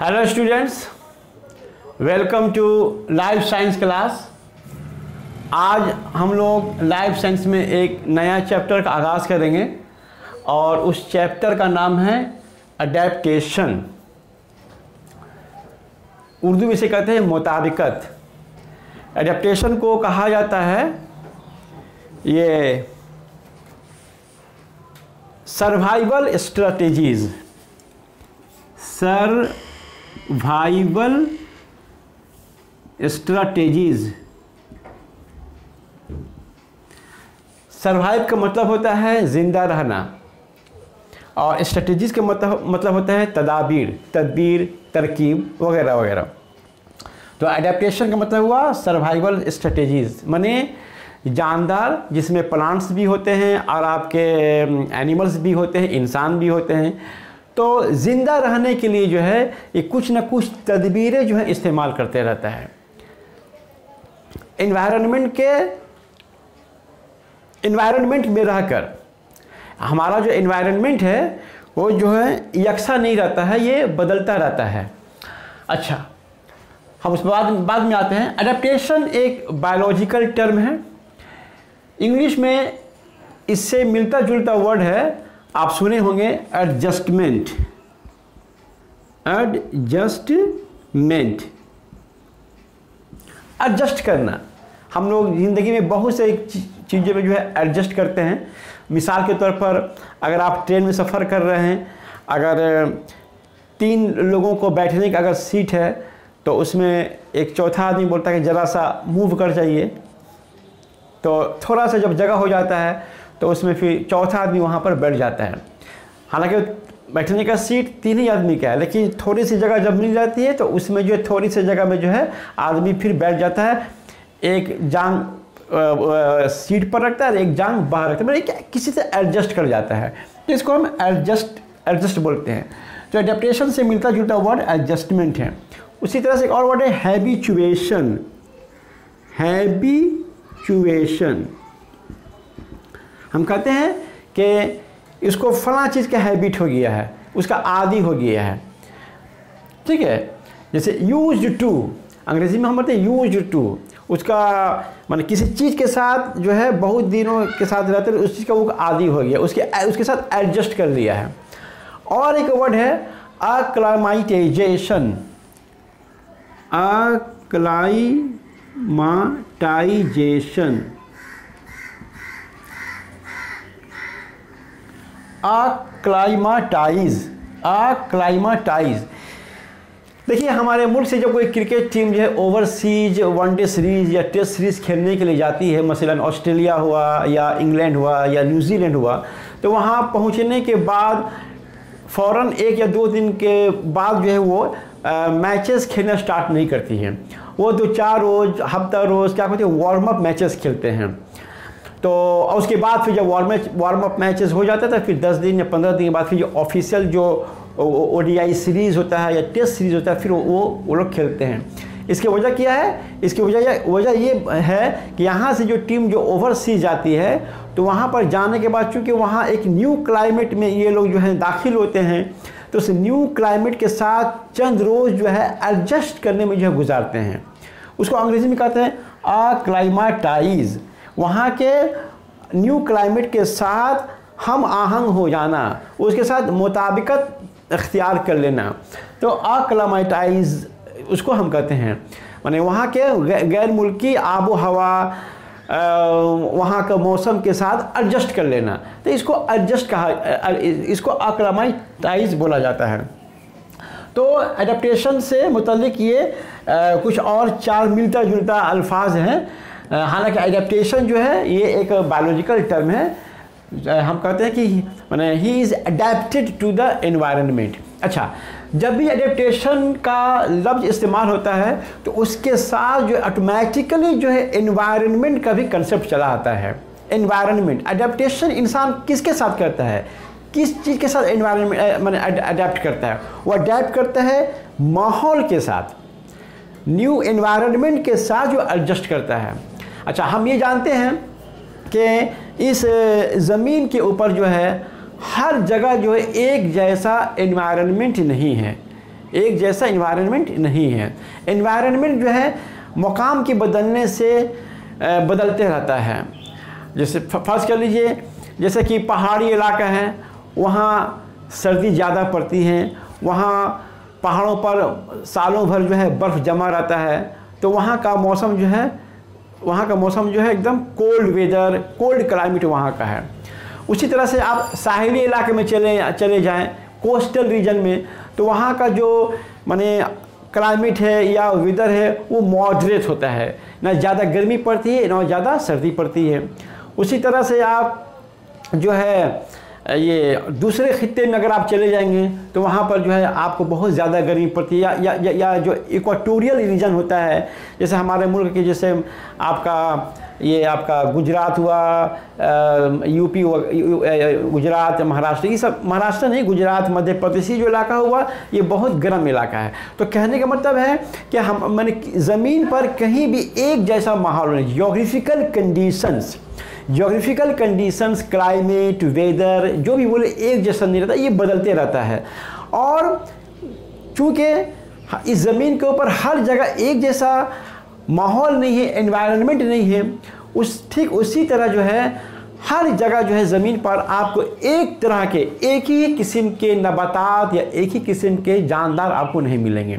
Hello students welcome to life science class आज हम लोग लाइफ साइंस में एक नया चैप्टर का आगाज़ करेंगे और उस चैप्टर का नाम है अडेप्टेशन उर्दू में इसे कहते हैं मुताबिकत. एडेप्टेशन को कहा जाता है ये survival strategies survival strategies survive का मतलब होता है ज़िंदा रहना। और स्ट्रेटेजीज का मतलब मतलब होता है तदाबीर, तदबीर, तरकीब वगैरह वगैरह। तो अडेप्टेशन का मतलब हुआ सर्वाइवल स्ट्रेटेजीज माने जानदार, जिसमें प्लांट्स भी होते हैं और आपके एनिमल्स भी होते हैं, इंसान भी होते हैं। तो ज़िंदा रहने के लिए जो है, ये कुछ ना कुछ तदबीरें जो है इस्तेमाल करते रहता है। इन्वायरमेंट के इन्वायरमेंट में रहकर, हमारा जो इन्वायरमेंट है, वो जो है यकसा नहीं रहता है, ये बदलता रहता है। अच्छा हम उस बाद बाद में आते हैं। अडेप्टेशन एक बायोलॉजिकल टर्म है। इंग्लिश में इससे मिलता जुलता वर्ड है आप सुने होंगे एडजस्टमेंट। एडजस्टमेंट। एडजस्ट करना। हम लोग ज़िंदगी में बहुत से चीज़ों में जो है एडजस्ट करते हैं। मिसाल के तौर पर अगर आप ट्रेन में सफ़र कर रहे हैं, अगर तीन लोगों को बैठने की अगर सीट है तो उसमें एक चौथा आदमी बोलता है कि ज़रा सा मूव कर जाइए। तो थोड़ा सा जब जगह हो जाता है तो उसमें फिर चौथा आदमी वहाँ पर बैठ जाता है। हालाँकि बैठने का सीट तीन ही आदमी का है, लेकिन थोड़ी सी जगह जब मिल जाती है तो उसमें जो है थोड़ी सी जगह में जो है, आदमी फिर बैठ जाता है। एक जांग सीट पर रखता है एक जांग बाहर रखता है। मतलब किसी से एडजस्ट कर जाता है। तो इसको हम एडजस्ट एडजस्ट बोलते हैं। तो एडेप्टेशन से मिलता जुलता वर्ड एडजस्टमेंट है। उसी तरह से एक और वर्ड है हैबिचुएशन हैबिचुएशन हम कहते हैं कि इसको फला चीज़ का हैबिट हो गया है, उसका आदि हो गया है। ठीक है? जैसे यूज़ टू अंग्रेज़ी में हम बोलते हैं यूज़ टू उसका मान किसी चीज़ के साथ जो है बहुत दिनों के साथ रहते उस चीज़ का वो आदि हो गया, उसके उसके साथ एडजस्ट कर लिया है। और एक वर्ड है अक्लामाइटेजेशन अक्लाइमाटाइजेशन अक्लाइमाटाइज अक्लाइमाटाइज देखिए, हमारे मुल्क से जब कोई क्रिकेट टीम जो है ओवरसीज वनडे सीरीज़ या टेस्ट सीरीज़ खेलने के लिए जाती है, मसलन ऑस्ट्रेलिया हुआ या इंग्लैंड हुआ या न्यूजीलैंड हुआ तो वहाँ पहुँचने के बाद फ़ौर एक या दो दिन के बाद जो है वो मैचेस खेलना स्टार्ट नहीं करती हैं। वो दो चार रोज़, हफ़्ता रोज़, क्या कहते हैं वार्म अप मैचेस खेलते हैं। तो उसके बाद फिर जब वार्म वार्म अप मैचेस हो जाता तो फिर दस दिन या पंद्रह दिन के बाद फिर जो ऑफिशियल जो ओडीआई सीरीज़ होता है या टेस्ट सीरीज़ होता है, फिर वो वो लोग खेलते हैं। इसकी वजह क्या है? इसकी वजह वजह ये है कि यहाँ से जो टीम जो ओवरसीज जाती है तो वहाँ पर जाने के बाद चूँकि वहाँ एक न्यू क्लाइमेट में ये लोग जो है दाखिल होते हैं तो उस न्यू क्लाइमेट के साथ चंद रोज़ जो है एडजस्ट करने में जो है गुजारते हैं। उसको अंग्रेज़ी में कहते हैं अक्लाइमाटाइज वहाँ के न्यू क्लाइमेट के साथ हम आहंग हो जाना उसके साथ मुताबिकत अख्तियार कर लेना। तो अक्लामाइटाइज उसको हम कहते हैं। माने वहाँ के गैर मुल्की आबो हवा वहाँ का मौसम के साथ एडजस्ट कर लेना। तो इसको एडजस्ट कहा इसको अक्लामाइटाइज बोला जाता है। तो एडेप्टेशन से मुतलिक ये आ, कुछ और चार मिलता जुलता अल्फाज हैं। हालाँकि एडेप्टेशन जो है, ये एक बायोलॉजिकल टर्म है। हम कहते हैं कि मैंने he is adapted to the environment अच्छा जब भी एडेप्टेशन का लफ्ज़ इस्तेमाल होता है तो उसके साथ जो ऑटोमेटिकली जो है एनवायरनमेंट का भी कंसेप्ट चला आता है। एनवायरनमेंट अडेप्टेशन इंसान किसके साथ करता है? किस चीज़ के साथ एनवायरनमेंट मैंने अडेप्ट करता है? वो अडेप्ट करता है माहौल के साथ। न्यू एनवायरनमेंट के साथ जो एडजस्ट करता है। अच्छा हम ये जानते हैं कि इस ज़मीन के ऊपर जो है, हर जगह जो है, एक जैसा एनवायरनमेंट नहीं है। एक जैसा इन्वायरमेंट नहीं है। इन्वायरमेंट जो है, मकाम के बदलने से बदलते रहता है। जैसे फ़र्ज़ कर लीजिए, जैसे कि पहाड़ी इलाका है, वहाँ सर्दी ज़्यादा पड़ती है, वहाँ पहाड़ों पर सालों भर जो है, बर्फ़ जमा रहता है तो वहाँ का मौसम जो है वहाँ का मौसम जो है एकदम कोल्ड वेदर कोल्ड क्लाइमेट वहाँ का है। उसी तरह से आप साहिली इलाके में चले चले जाएँ कोस्टल रीजन में तो वहाँ का जो माने क्लाइमेट है या वेदर है, वो मॉडरेट होता है। ना ज़्यादा गर्मी पड़ती है, ना ज़्यादा सर्दी पड़ती है। उसी तरह से आप जो है ये दूसरे खत्े में अगर आप चले जाएँगे तो वहाँ पर जो है आपको बहुत ज़्यादा गर्मी पड़ती है। या या, या, या जो इक्वाटोरियल रीजन होता है जैसे हमारे मुल्क के जैसे आपका ये आपका गुजरात हुआ यूपी हुआ गुजरात महाराष्ट्र ये सब महाराष्ट्र नहीं गुजरात मध्य प्रदेश जो इलाका हुआ ये बहुत गर्म इलाका है। तो कहने का मतलब है कि हम मैंने ज़मीन पर कहीं भी एक जैसा माहौल नहीं geographical conditions geographical conditions climate weather जो भी बोले, एक जैसा नहीं रहता, ये बदलते रहता है। और चूँकि इस ज़मीन के ऊपर हर जगह एक जैसा माहौल नहीं है एनवायरनमेंट नहीं है, उस ठीक उसी तरह जो है, हर जगह जो है ज़मीन पर आपको एक तरह के, एक ही किस्म के नबातात या एक ही किस्म के जानदार आपको नहीं मिलेंगे।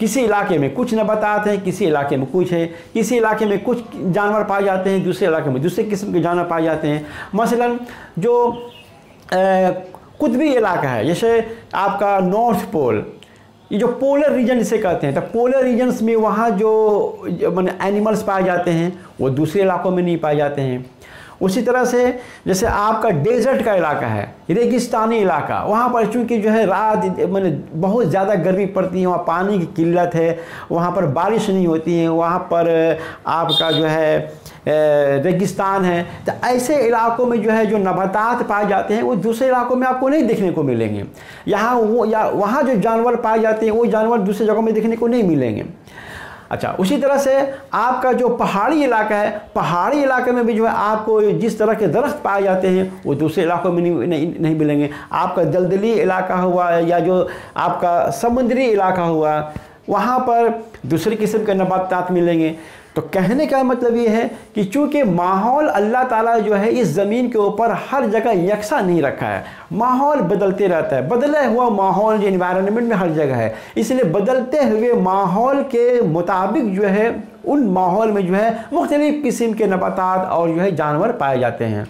किसी इलाके में कुछ नबातात हैं, किसी इलाके में कुछ है। किसी इलाके में कुछ जानवर पाए जाते हैं, दूसरे इलाके में दूसरे किस्म के जानवर पाए जाते हैं। मसलन जो कुतबी इलाका है, जैसे आपका नॉर्थ पोल, ये जो पोलर रीजन जिसे कहते हैं तो पोलर रीजन्स में वहाँ जो, मैंने एनिमल्स पाए जाते हैं, वो दूसरे इलाकों में नहीं पाए जाते हैं। उसी तरह से जैसे आपका डेजर्ट का इलाका है, रेगिस्तानी इलाका, वहाँ पर चूँकि जो है रात, मैंने बहुत ज़्यादा गर्मी पड़ती है, वहाँ पानी की किल्लत है, वहाँ पर बारिश नहीं होती है, वहाँ पर आपका जो है रेगिस्तान है तो ऐसे इलाकों में जो है जो नबातात पाए जाते हैं, वो दूसरे इलाकों में आपको नहीं देखने को मिलेंगे। यहाँ वो, या वहाँ जो जानवर पाए जाते हैं, वो जानवर दूसरे जगहों में देखने को नहीं मिलेंगे। अच्छा उसी तरह से आपका जो पहाड़ी इलाका है पहाड़ी इलाके में भी जो है आपको जिस तरह के दरख्त पाए जाते हैं वो दूसरे इलाकों में नहीं नहीं, नहीं मिलेंगे। आपका दलदली इलाका हुआ या जो आपका समुद्री इलाका हुआ वहाँ पर दूसरी किस्म के नबातात मिलेंगे। तो कहने का मतलब ये है कि चूँकि माहौल अल्लाह ताला जो है इस ज़मीन के ऊपर हर जगह यकसा नहीं रखा है, माहौल बदलते रहता है। बदला हुआ माहौल जो इन्वायरमेंट में हर जगह है, इसलिए बदलते हुए माहौल के मुताबिक जो है, उन माहौल में जो है मुख्तलिफ़ किस्म के नबातात और जो है जानवर पाए जाते हैं।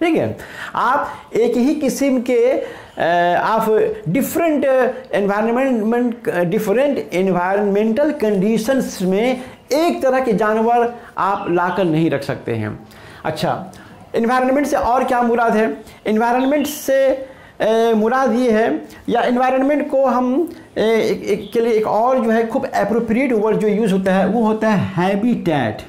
ठीक है? आप एक ही किस्म के आप different environment different environmental conditions में एक तरह के जानवर आप लाकर नहीं रख सकते हैं। अच्छा इन्वायरमेंट से और क्या मुराद है? इन्वायरमेंट से ए, मुराद ये है या इन्वायरमेंट को हम ए, एक, एक, के लिए एक और जो है खूब अप्रोप्रिएट वर्ड जो यूज़ होता है वो होता है habitat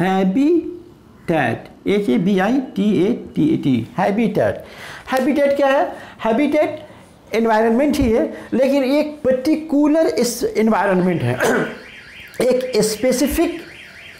habitat H A B I T A T A T habitat habitat क्या है? हैबिटेट इन्वायरमेंट ही है लेकिन एक पर्टिकुलर इस इन्वायरमेंट है। एक स्पेसिफिक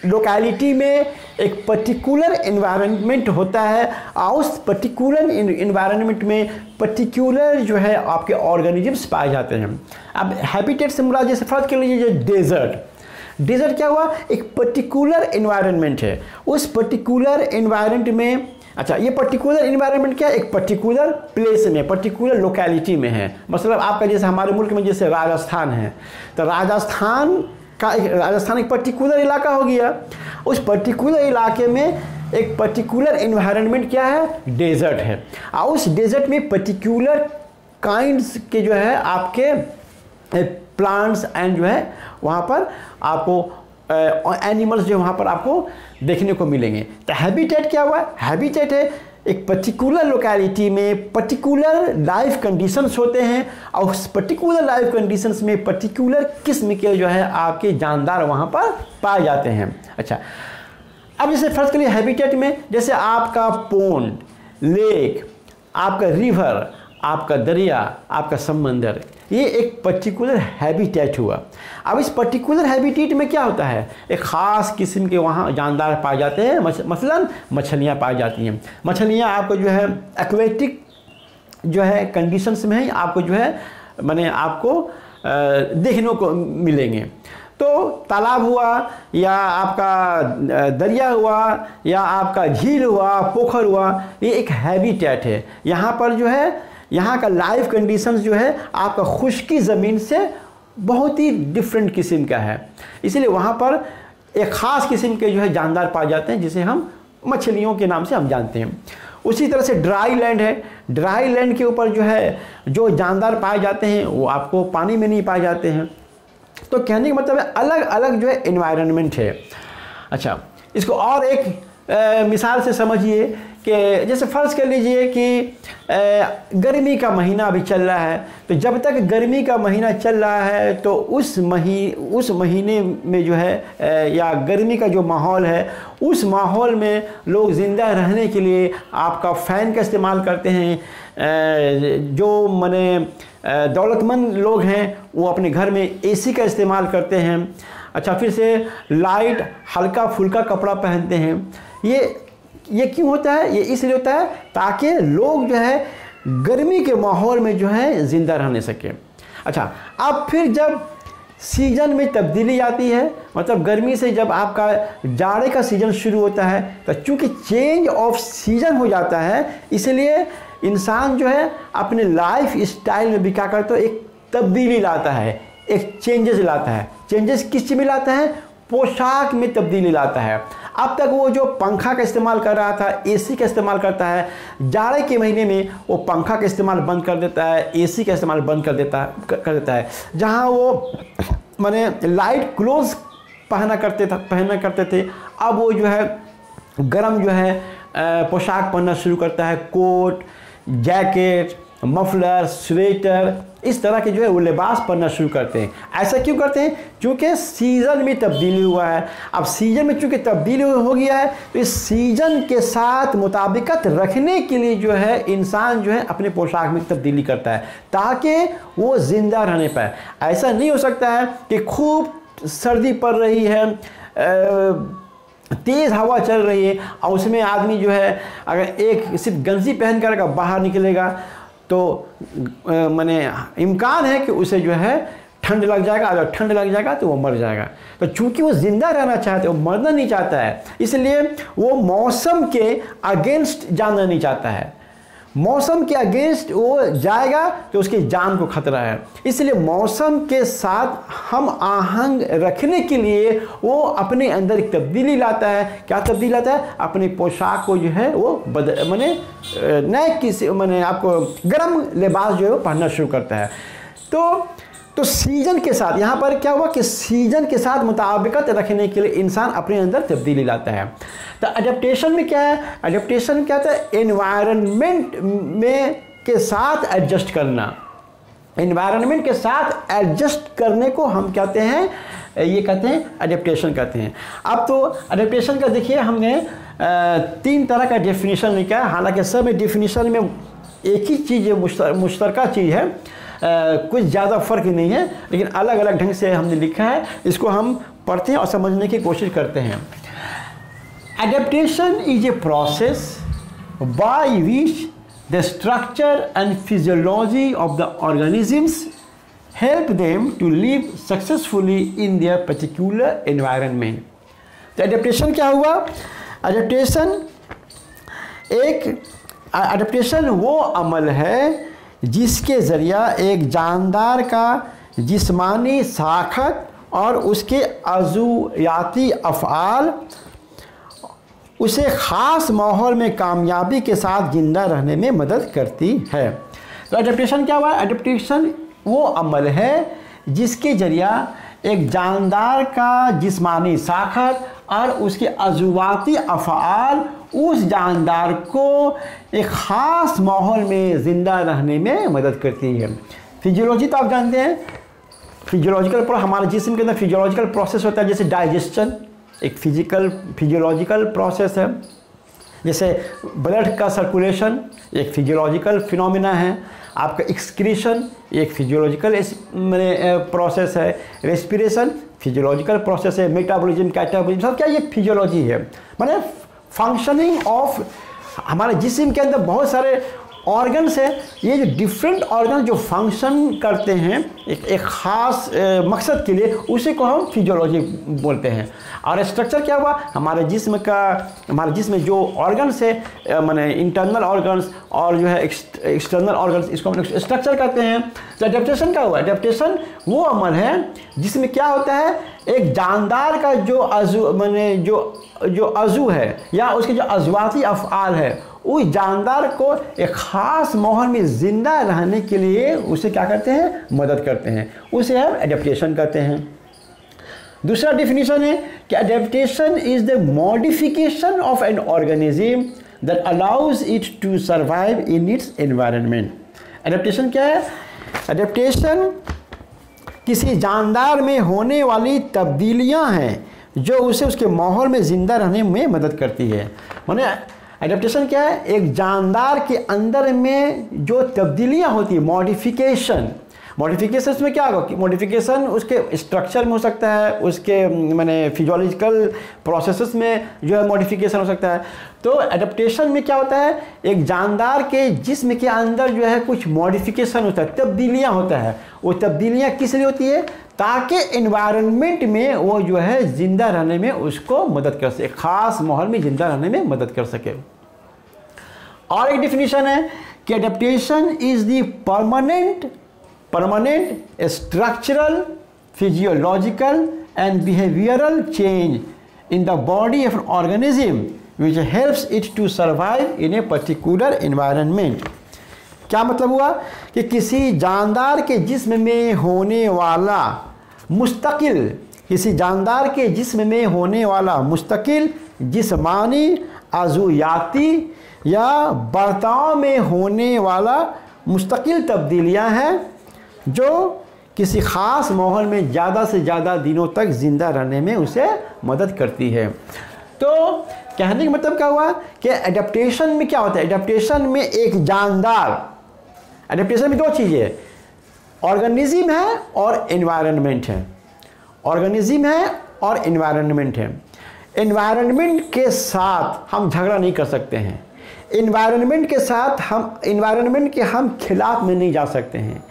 लोकेलिटी में एक पर्टिकुलर इन्वायरमेंट होता है, और उस पर्टिकुलर इन्वायरमेंट में पर्टिकुलर जो है आपके ऑर्गेनिजम्स पाए जाते हैं। अब हैबिटेट से मुराद जैसे फ़र्ज़ कर लीजिए डेजर्ट डेजर्ट क्या हुआ? एक पर्टिकुलर इन्वायरमेंट है। उस पर्टिकुलर इन्वायरमेंट में अच्छा ये पर्टिकुलर इन्वायरमेंट क्या? है एक पर्टिकुलर प्लेस में पर्टिकुलर लोकेलिटी में है। मतलब आपका जैसे हमारे मुल्क में जैसे राजस्थान है तो राजस्थान का राजस्थान एक पर्टिकुलर इलाका हो गया। उस पर्टिकुलर इलाके में एक पर्टिकुलर इन्वायरमेंट क्या है? डेजर्ट है। और उस डेजर्ट में पर्टिकुलर काइंड्स के जो है आपके प्लांट्स एंड जो है, वहाँ पर आपको एनिमल्स जो वहाँ पर आपको देखने को मिलेंगे। तो हैबिटेट क्या हुआ? हैबिटेट है एक पर्टिकुलर लोकेलिटी में पर्टिकुलर लाइफ कंडीशंस होते हैं और उस पर्टिकुलर लाइफ कंडीशंस में पर्टिकुलर किस्म के जो है आपके जानदार वहाँ पर पाए जाते हैं। अच्छा अब जैसे फ़र्स्ट के लिए हैबिटेट में, जैसे आपका पोन्ड लेक आपका रिवर आपका दरिया, आपका समंदर ये एक पर्टिकुलर हैबिटेट हुआ। अब इस पर्टिकुलर हैबिटेट में क्या होता है? एक ख़ास किस्म के वहाँ जानदार पाए जाते हैं मसलन मछलियाँ पाई जाती हैं। मछलियाँ आपको जो है एक्वेटिक जो है कंडीशंस में ही, आपको जो है मैंने आपको देखने को मिलेंगे। तो तालाब हुआ, या आपका दरिया हुआ, या आपका झील हुआ, पोखर हुआ, ये एक हैबिटेट है। यहाँ पर जो है यहाँ का लाइफ कंडीशंस जो है, आपका खुश्की ज़मीन से बहुत ही डिफरेंट किस्म का है। इसीलिए वहाँ पर एक ख़ास किस्म के जो है जानदार पाए जाते हैं, जिसे हम मछलियों के नाम से हम जानते हैं। उसी तरह से ड्राई लैंड है। ड्राई लैंड के ऊपर जो है, जो जानदार पाए जाते हैं, वो आपको पानी में नहीं पाए जाते हैं। तो कहने का मतलब है अलग अलग जो है इन्वायरमेंट है। अच्छा इसको और एक मिसाल से समझिए कि जैसे फ़र्ज़ कर लीजिए कि गर्मी का महीना अभी चल रहा है तो जब तक गर्मी का महीना चल रहा है तो उस मही, उस महीने में जो है या गर्मी का जो माहौल है, उस माहौल में लोग ज़िंदा रहने के लिए आपका फ़ैन का इस्तेमाल करते हैं। जो मैंने दौलतमंद लोग हैं, वो अपने घर में एसी का इस्तेमाल करते हैं। अच्छा फिर से लाइट हल्का फुल्का कपड़ा पहनते हैं। ये ये क्यों होता है? ये इसलिए होता है ताकि लोग जो है, गर्मी के माहौल में जो है, ज़िंदा रहने सके। अच्छा अब फिर जब सीज़न में तब्दीली आती है मतलब गर्मी से जब आपका जाड़े का सीज़न शुरू होता है तो चूँकि चेंज ऑफ़ सीज़न हो जाता है, इसलिए इंसान जो है, अपने लाइफ स्टाइल में भी क्या करता है, एक तब्दीली लाता है, एक चेंजेस लाता है। चेंजेस किस चीज़ में लाता है? पोशाक में तब्दीली लाता है। अब तक वो जो पंखा का इस्तेमाल कर रहा था एसी का इस्तेमाल करता है, जाड़े के महीने में वो पंखा का इस्तेमाल बंद कर देता है एसी का इस्तेमाल बंद कर देता है कर देता है। जहाँ वो, मैंने लाइट क्लोज पहना करते था, पहना करते थे, अब वो जो है, गर्म जो है पोशाक पहनना शुरू करता है, कोट जैकेट मफलर स्वेटर इस तरह के जो है वो लिबास पहनना शुरू करते हैं। ऐसा क्यों करते हैं? क्योंकि सीज़न में तब्दीली हुआ है। अब सीज़न में चूँकि तब्दीली हो गया है तो इस सीज़न के साथ मुताबिकत रखने के लिए जो है इंसान जो है अपने पोशाक में तब्दीली करता है, ताकि वो ज़िंदा रहने पाए। ऐसा नहीं हो सकता है कि खूब सर्दी पड़ रही है तेज़ हवा चल रही है, और उसमें आदमी जो है अगर एक सिर्फ़ गंजी पहन कर अगर बाहर निकलेगा तो मैंने इम्कान है कि उसे जो है ठंड लग जाएगा, अगर ठंड लग जाएगा तो वो मर जाएगा। तो चूँकि वो ज़िंदा रहना चाहता है, वो मरना नहीं चाहता है, इसलिए वो मौसम के अगेंस्ट जाना नहीं चाहता है। मौसम के अगेंस्ट वो जाएगा तो उसकी जान को खतरा है। इसलिए मौसम के साथ हम आहंग रखने के लिए वो अपने अंदर एक तब्दीली लाता है। क्या तब्दीली लाता है? अपने पोशाक को जो है वो बद, मैंने नए किसी, मैंने आपको गर्म लिबास जो है वो पहनना शुरू करता है। तो तो सीज़न के साथ, यहाँ पर क्या हुआ कि सीज़न के साथ मुताबिकत रखने के लिए इंसान अपने अंदर तब्दीली लाता है। तो अडेप्टेशन में क्या है? अडेप्टेशन क्या होता है एनवायरनमेंट में के साथ एडजस्ट करना। इन्वायरमेंट के साथ एडजस्ट करने को हम कहते हैं, ये कहते हैं अडेप्टेशन कहते हैं। अब तो अडेप्टेशन का देखिए, हमने तीन तरह का डेफिनेशन लिखा है। हालाँकि सब डेफिनेशन में एक ही चीज़ मुश्तर चीज़ है। कुछ ज़्यादा फ़र्क नहीं है, लेकिन अलग अलग ढंग से हमने लिखा है। इसको हम पढ़ते हैं और समझने की कोशिश करते हैं। Adaptation is a process by which the structure and physiology of the organisms help them to live successfully in their particular environment तो एडेप्टेशन क्या हुआ? एडेप्टेशन एक एडेप्टेशन वो अमल है जिसके ज़रिया एक जानदार का जिस्मानी साखत और उसके अजूयाती अफ़ाल उसे ख़ास माहौल में कामयाबी के साथ ज़िंदा रहने में मदद करती है। तो एडप्टेशन क्या हुआ? एडप्टेशन वो अमल है जिसके ज़रिया एक जानदार का जिस्मानी साखत और उसके अजुवाती अफ़ाल उस जानदार को एक ख़ास माहौल में ज़िंदा रहने में मदद करती है। फिजियोलॉजी तो आप जानते हैं। फिजियोलॉजिकल हमारे जिसम के अंदर फिजियोलॉजिकल प्रोसेस होता है, जैसे डाइजेशन एक फ़िज़िकल फिजियोलॉजिकल प्रोसेस है। जैसे ब्लड का सर्कुलेशन एक फिजियोलॉजिकल फिनोमिना है। आपका एक्सक्रीशन एक फिजियोलॉजिकल मैंने प्रोसेस है। रेस्पिरेशन फिजियोलॉजिकल प्रोसेस है। मेटाबॉलिज्म कैटाबॉलिज्म सब क्या ये फिजियोलॉजी है। मैंने फंक्शनिंग ऑफ़ हमारे जिसम के अंदर बहुत सारे ऑर्गन्स है। ये जो डिफरेंट ऑर्गन जो फ़ंक्शन करते हैं, एक एक ख़ास मकसद के लिए उसी को हम फिजियोलॉजी बोलते हैं। और स्ट्रक्चर क्या हुआ? हमारे जिस्म का, हमारे जिस्म जो ऑर्गन्स है मैंने इंटरनल ऑर्गन्स और जो है एक्सटर्नल ऑर्गन्स इसको हम स्ट्रक्चर कहते हैं। तो एडेप्टेशन क्या हुआ? एडेप्टेशन वो अमल है जिसमें क्या होता है? एक जानदार का जो अजू, मैंने जो जो अजू है, या उसके जो अजवाती अफ़ाल है, उस जानदार को एक ख़ास माहौल में ज़िंदा रहने के लिए उसे क्या करते हैं? मदद करते हैं। उसे हम एडेप्टेशन कहते हैं। दूसरा डिफिनीशन है कि adaptation is the modification of an organism that allows it to survive in its environment adaptation क्या है? एडेप्टेशन किसी जानदार में होने वाली तब्दीलियाँ हैं, जो उसे उसके माहौल में ज़िंदा रहने में मदद करती है। मैंने एडेप्टेशन क्या है? एक जानदार के अंदर में जो तब्दीलियाँ होती हैं मॉडिफिकेशन मॉडिफिकेशन में क्या होगा मॉडिफिकेशन उसके स्ट्रक्चर में हो सकता है, उसके मैंने फिजोलॉजिकल प्रोसेस में जो है मॉडिफिकेशन हो सकता है। तो एडेप्टेशन में क्या होता है? एक जानदार के जिसम के अंदर जो है कुछ मॉडिफिकेशन होता है, तब्दीलियाँ होता है। वो तब्दीलियाँ किस लिए होती है? ताकि इन्वायरमेंट में वो जो है ज़िंदा रहने में उसको मदद कर सके, ख़ास माहौल में ज़िंदा रहने में मदद कर सके। और एक डिफिनीशन है कि adaptation is the permanent permanent structural physiological and behavioural change in the body of organism which helps it to survive in a particular environment क्या मतलब हुआ? कि किसी जानदार के जिस्म में होने वाला मुस्तकिल, किसी जानदार के जिस्म में होने वाला मुस्तकिल, जिस्मानी, आजुयाती या बर्ताव में होने वाला मुस्तकिल तब्दीलियाँ हैं। जो किसी ख़ास माहौल में ज़्यादा से ज़्यादा दिनों तक ज़िंदा रहने में उसे मदद करती है। तो कहने का मतलब क्या हुआ कि एडेप्टेशन में क्या होता है? एडेप्टेशन में एक जानदार एडेप्टेशन में दो चीज़ें ऑर्गेनिज्म है और एनवायरनमेंट है। ऑर्गेनिज्म है और एनवायरनमेंट है। एनवायरनमेंट के साथ हम झगड़ा नहीं कर सकते हैं। इन्वायरमेंट के साथ हम इन्वायरमेंट के हम खिलाफ में नहीं जा सकते हैं।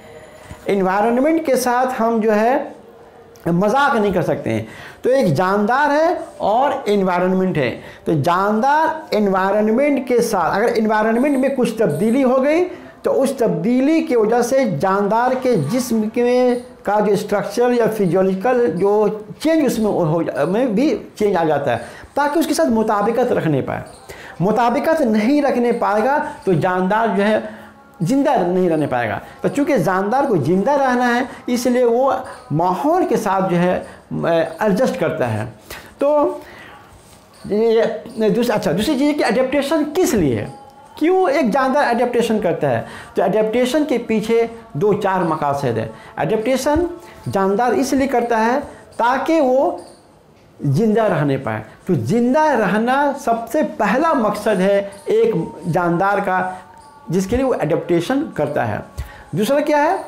इन्वायरमेंट के साथ हम जो है मज़ाक नहीं कर सकते हैं। तो एक जानदार है और इन्वायरमेंट है। तो जानदार इन्वायरमेंट के साथ, अगर इन्वायरमेंट में कुछ तब्दीली हो गई तो उस तब्दीली की वजह से जानदार के जिस्म में का जो स्ट्रक्चर या फिजियोलॉजिकल जो चेंज उसमें हो में भी चेंज आ जाता है, ताकि उसके साथ मुताबिकत रखने पाए। मुताबिकत नहीं रखने पाएगा तो जानदार जो है ज़िंदा नहीं रहने पाएगा। तो चूँकि जानदार को ज़िंदा रहना है, इसलिए वो माहौल के साथ जो है एडजस्ट करता है। तो दूसरा अच्छा दूसरी चीज़ कि अडेप्टेशन किस लिए? क्यों एक जानदार अडेप्टेशन करता है? तो अडेप्टेशन के पीछे दो चार मकासद है अडेप्टेशन जानदार इसलिए करता है ताकि वो ज़िंदा रहने पाए। तो ज़िंदा रहना सबसे पहला मकसद है एक जानदार का जिसके लिए वो एडेप्टेशन करता है। दूसरा क्या है?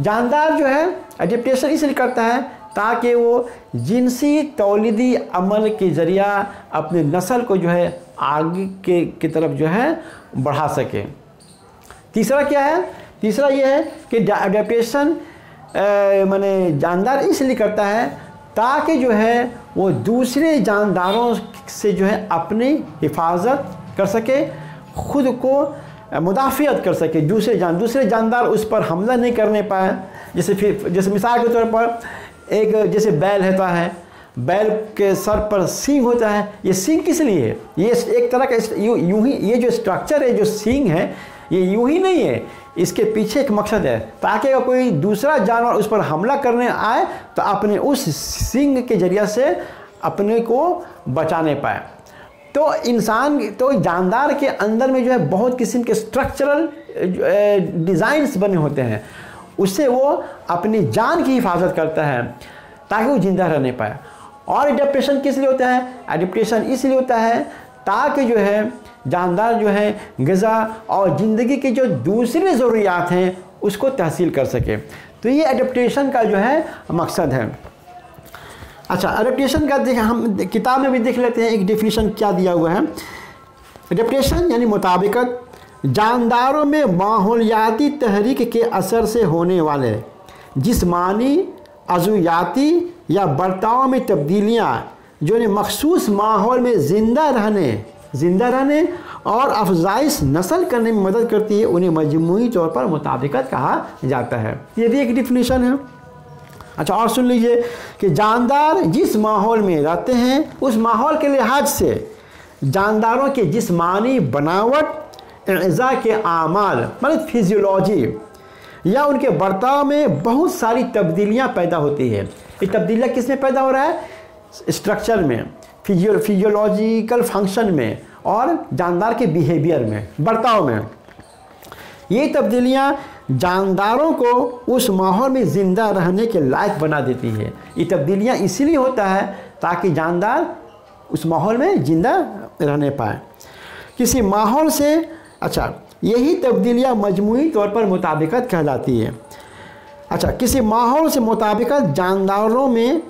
जानदार जो है एडेप्टेशन इसलिए करता है ताकि वो जिनसी तोलिदी अमल के ज़रिया अपने नस्ल को जो है आगे के, की तरफ़ जो है बढ़ा सके। तीसरा क्या है? तीसरा ये है कि एडेप्टेशन मैंने जानदार इसलिए करता है ताकि जो है वो दूसरे जानदारों से जो है अपनी हिफाजत कर सके, खुद को मुदाफ़ियत कर सके। दूसरे जान दूसरे जानदार उस पर हमला नहीं करने पाए। जैसे फिर जैसे मिसाल के तौर पर, एक जैसे बैल होता है, बैल के सर पर सींग होता है। ये सींग किस लिए? है ये एक तरह का यूँ ही ये जो स्ट्रक्चर है, जो सींग है, ये यूँ ही नहीं है। इसके पीछे एक मकसद है। ताकि अगर कोई दूसरा जानवर उस पर हमला करने आए तो अपने उस सिंग के ज़रिए से अपने को बचाने पाए। तो इंसान तो जानदार के अंदर में जो है बहुत किस्म के स्ट्रक्चरल डिज़ाइंस बने होते हैं। उससे वो अपनी जान की हिफाजत करता है, ताकि वो ज़िंदा रहने पाए। और एडेप्टेशन किस लिए होता है? एडिप्टेशन इसलिए होता है ताकि जो है, जानदार जो है, गज़ा और ज़िंदगी की जो दूसरी ज़रूरियात हैं, उसको तहसील कर सके। तो ये अडेप्टेशन का जो है मकसद है। अच्छा अडेप्टेशन का देख, हम किताब में भी देख लेते हैं, एक डिफिनीशन क्या दिया हुआ है। अडेप्टेशन यानी मुताबिकत, जानदारों में माहौलियाती तहरीक के असर से होने वाले जिसमानी अजुयाती या बर्ताव में तब्दीलियाँ, जो इन्हें मखसूस माहौल में ज़िंदा रहने ज़िंदा रहने और अफजाइश नस्ल करने में मदद करती है, उन्हें मजमू तौर पर मुताबिकत कहा जाता है। ये भी एक डिफिनीशन है। अच्छा और सुन लीजिए कि जानदार जिस माहौल में रहते हैं, उस माहौल के लिहाज से जानदारों के जिस्मानी बनावट अज़ा के आमाल मतलब फिजियोलॉजी या उनके बर्ताव में बहुत सारी तब्दीलियाँ पैदा होती है। ये तब्दीलियाँ किसमें पैदा हो रहा है? स्ट्रक्चर में फिजियो फिजियोलॉजिकल फ़ंक्शन में और जानदार के बिहेवियर में, बर्ताव में। ये तब्दीलियाँ जानदारों को उस माहौल में ज़िंदा रहने के लायक बना देती है। ये तब्दीलियाँ इसीलिए होता है ताकि जानदार उस माहौल में ज़िंदा रहने पाए। किसी माहौल से अच्छा यही तब्दीलियाँ मजमू तौर पर मुताबिकत कहलाती है। अच्छा किसी माहौल से मुताबिकत जानदारों में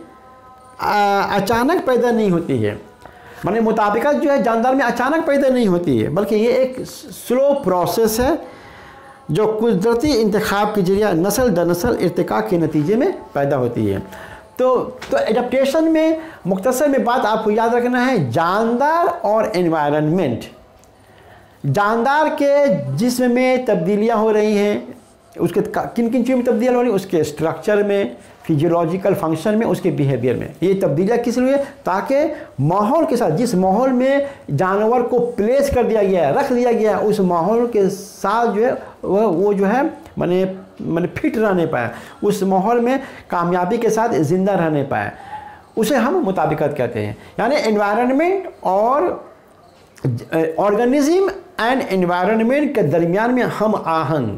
आ, अचानक पैदा नहीं होती है। माने मुताबिकत जो है जानदार में अचानक पैदा नहीं होती है बल्कि ये एक स्लो प्रोसेस है। जो कुदरती इंतखब के ज़रिए नसल दर नसल इरतका के नतीजे में पैदा होती है। तो तो एडप्टेशन में मुख्तर में बात आपको याद रखना है, जानदार और एनवायरनमेंट जानदार के जिसम में तब्दीलियाँ हो रही हैं, उसके किन किन चीज़ों में तब्दीलियाँ हो रही उसके स्ट्रक्चर में फिजियोलॉजिकल फ़ंक्शन में, उसके बिहेवियर में। ये तब्दीलियाँ किस लिए? ताकि माहौल के साथ, जिस माहौल में जानवर को प्लेस कर दिया गया है, रख दिया गया है, उस माहौल के साथ जो है, वह, वो जो है, मैंने मैंने फिट रहने पाए उस माहौल में कामयाबी के साथ ज़िंदा रहने पाए उसे हम मुताबिकत कहते हैं। यानी एनवायरनमेंट और ऑर्गेनिज्म एंड एनवायरनमेंट के दरमियान में हम आहंग।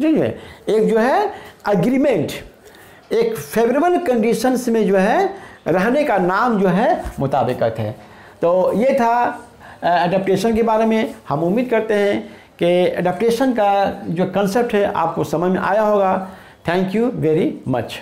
ठीक है? एक जो है अग्रीमेंट एक फेवरेबल कंडीशंस में जो है, रहने का नाम जो है, मुताबिकत है। तो ये था एडप्टेशन के बारे में। हम उम्मीद करते हैं कि एडप्टेशन का जो कंसेप्ट है, आपको समझ में आया होगा। Thank you very much